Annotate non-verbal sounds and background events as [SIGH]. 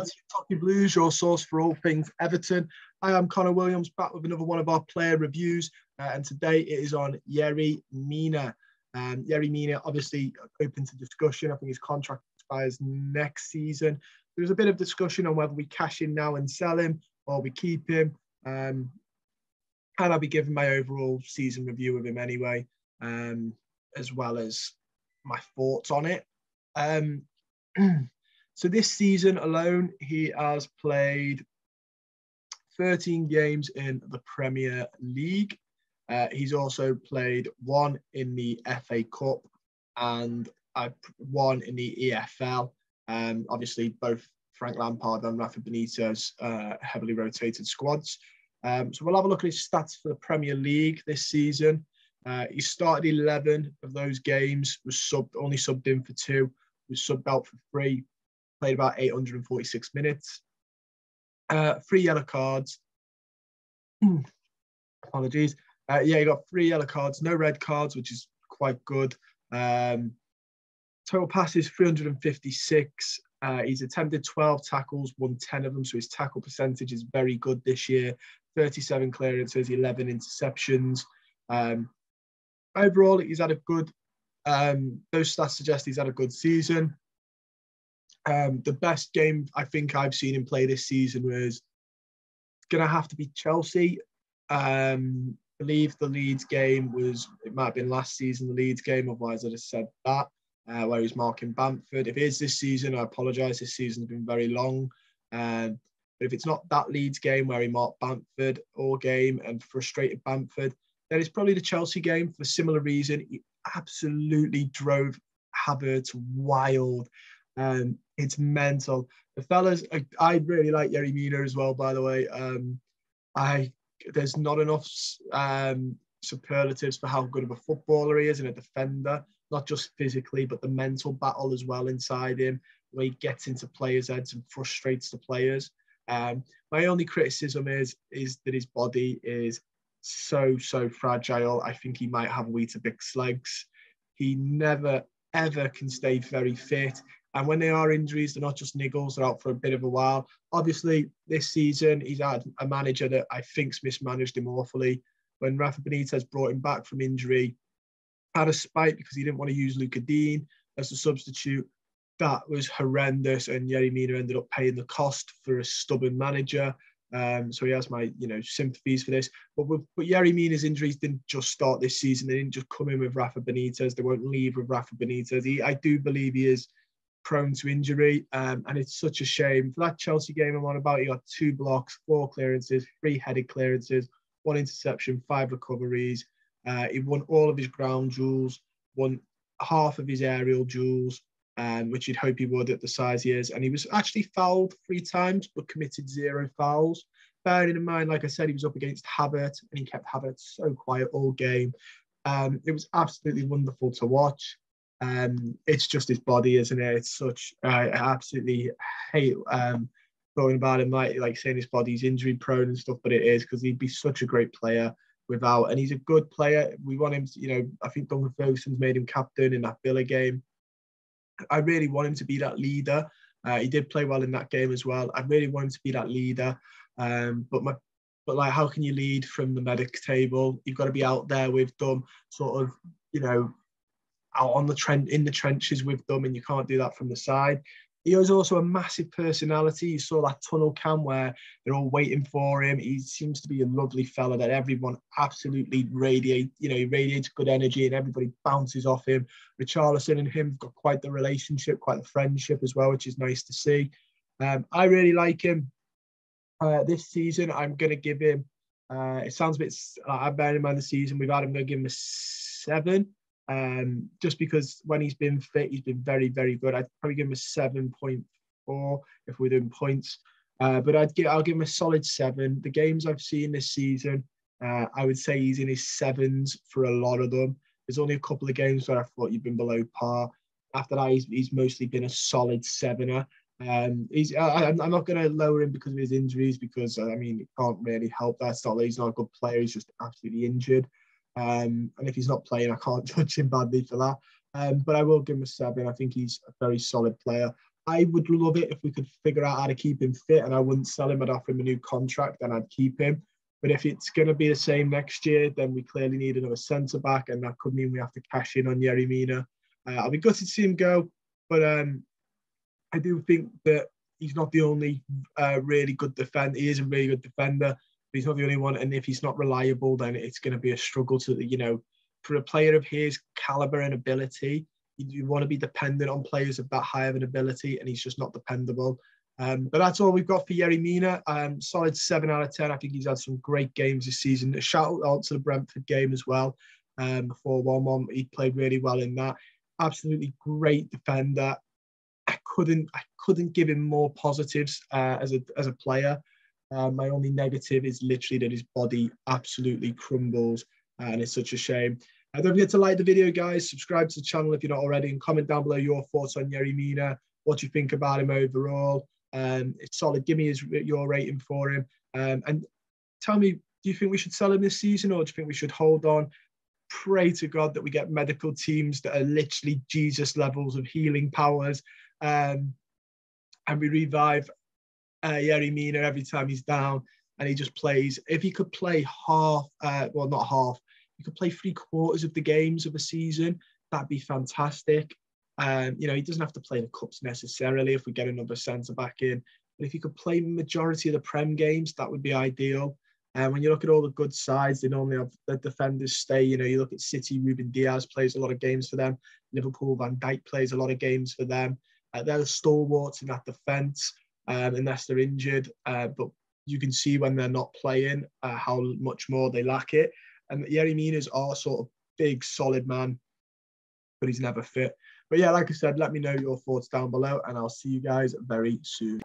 lads, Toffee Blues, your source for all things Everton. I am Connor Williams, back with another one of our player reviews, uh, and today it is on Yerry Mina. Um, Yerry Mina, obviously open to discussion. I think his contract expires next season. There's a bit of discussion on whether we cash in now and sell him or we keep him. Um, and I'll be giving my overall season review of him anyway, um, as well as my thoughts on it. Um, [CLEARS THROAT] so this season alone, he has played 13 games in the Premier League. Uh, he's also played one in the FA Cup and uh, one in the EFL. Um, obviously, both Frank Lampard and Rafa Benitez uh, heavily rotated squads. Um, so we'll have a look at his stats for the Premier League this season. Uh, he started 11 of those games, was subbed, only subbed in for two, was subbed out for three, played about 846 minutes. Uh, three yellow cards. [CLEARS THROAT] Apologies. Uh, yeah, he got three yellow cards, no red cards, which is quite good. Um, total passes 356. Uh, he's attempted 12 tackles, won 10 of them, so his tackle percentage is very good this year. 37 clearances, 11 interceptions. Um, overall, he's had a good. Um, those stats suggest he's had a good season. Um, the best game I think I've seen him play this season was going to have to be Chelsea. Um, I believe the Leeds game was, it might have been last season, the Leeds game, otherwise I'd have said that, uh, where he's marking Bamford. If it is this season, I apologise, this season's been very long. Um, but if it's not that Leeds game where he marked Bamford all game and frustrated Bamford, then it's probably the Chelsea game for a similar reason. He absolutely drove Havertz wild. Um, it's mental. The fellas, I, I really like Yerry Mina as well. By the way, um, I there's not enough um, superlatives for how good of a footballer he is and a defender, not just physically, but the mental battle as well inside him, where he gets into players' heads and frustrates the players. Um, my only criticism is is that his body is so so fragile. I think he might have Weetabix legs. He never ever can stay very fit. And when they are injuries, they're not just niggles, they're out for a bit of a while. Obviously, this season, he's had a manager that I think's mismanaged him awfully. When Rafa Benitez brought him back from injury, had a spite because he didn't want to use Lucas Digne as a substitute. That was horrendous, and Yerry Mina ended up paying the cost for a stubborn manager. Um, so he has my, you know, sympathies for this. But but Yerry Mina's injuries didn't just start this season. They didn't just come in with Rafa Benitez. They won't leave with Rafa Benitez. He, I do believe he is prone to injury. Um, and it's such a shame. For that Chelsea game I'm on about, he got two blocks, four clearances, three headed clearances, one interception, five recoveries. Uh, he won all of his ground duels, won half of his aerial duels, um, which you'd hope he would at the size he is. And he was actually fouled three times, but committed zero fouls. Bearing in mind, like I said, he was up against Havertz and he kept Havertz so quiet all game. Um, it was absolutely wonderful to watch. Um, it's just his body, isn't it? It's such I absolutely hate um, going about him like like saying his body's injury prone and stuff, but it is because he'd be such a great player without, and he's a good player. We want him, to, you know. I think Duncan Ferguson's made him captain in that Villa game. I really want him to be that leader. Uh, he did play well in that game as well. I really want him to be that leader. Um, but my but like how can you lead from the medic table? You've got to be out there with them, sort of, you know, out on the trend in the trenches with them, and you can't do that from the side. He was also a massive personality. You saw that tunnel cam where they're all waiting for him. He seems to be a lovely fella that everyone absolutely radiate. You know, he radiates good energy, and everybody bounces off him. Richarlison and him have got quite the relationship, quite the friendship as well, which is nice to see. Um, I really like him. Uh, this season, I'm going to give him. Uh, it sounds a bit. I'm bearing in mind the season we've had. I'm going to give him a seven um, just because when he's been fit, he's been very, very good. I'd probably give him a 7.4 if we're doing points. Uh, but I'd give, I'll give him a solid seven. The games I've seen this season, uh, I would say he's in his sevens for a lot of them. There's only a couple of games where I thought you've been below par. After that, he's, he's mostly been a solid sevener. Um, he's I, am not going to lower him because of his injuries because I mean it can't really help that. It's not that he's not a good player; he's just absolutely injured. Um, and if he's not playing, I can't [LAUGHS] judge him badly for that. Um, but I will give him a seven. I think he's a very solid player. I would love it if we could figure out how to keep him fit, and I wouldn't sell him. I'd offer him a new contract, and I'd keep him. But if it's going to be the same next year, then we clearly need another centre back, and that could mean we have to cash in on Yerry Mina. Uh, I'll be gutted to see him go, but um, I do think that he's not the only uh, really good defender. He is a really good defender, he's not the only one. And if he's not reliable, then it's going to be a struggle to, you know, for a player of his caliber and ability, you, want to be dependent on players of that high of an ability, and he's just not dependable. Um, but that's all we've got for Yerry Mina. Um, solid seven out of ten. I think he's had some great games this season. A shout out to the Brentford game as well. Um, before one one, he played really well in that. Absolutely great defender. I couldn't I couldn't give him more positives uh, as a as a player. Uh, my only negative is literally that his body absolutely crumbles, and it's such a shame. Uh, don't forget to like the video, guys. Subscribe to the channel if you're not already, and comment down below your thoughts on Yerry Mina. What you think about him overall? Um, it's solid. Give me his, your rating for him, um, and tell me, do you think we should sell him this season, or do you think we should hold on? Pray to God that we get medical teams that are literally Jesus levels of healing powers um, and we revive uh, Yerry Mina every time he's down and he just plays. If he could play half, uh, well, not half, he could play three quarters of the games of a season, that'd be fantastic. Um, you know, he doesn't have to play in the cups necessarily if we get another centre back in. But if he could play majority of the Prem games, that would be ideal. And uh, when you look at all the good sides, they normally have the defenders stay. You know, you look at City, Ruben Dias plays a lot of games for them. Liverpool, Van Dijk plays a lot of games for them. Uh, they're the stalwarts in that defence, um, unless they're injured. Uh, but you can see when they're not playing uh, how much more they lack it. And Yerry Mina's our sort of big, solid man, but he's never fit. But yeah, like I said, let me know your thoughts down below, and I'll see you guys very soon.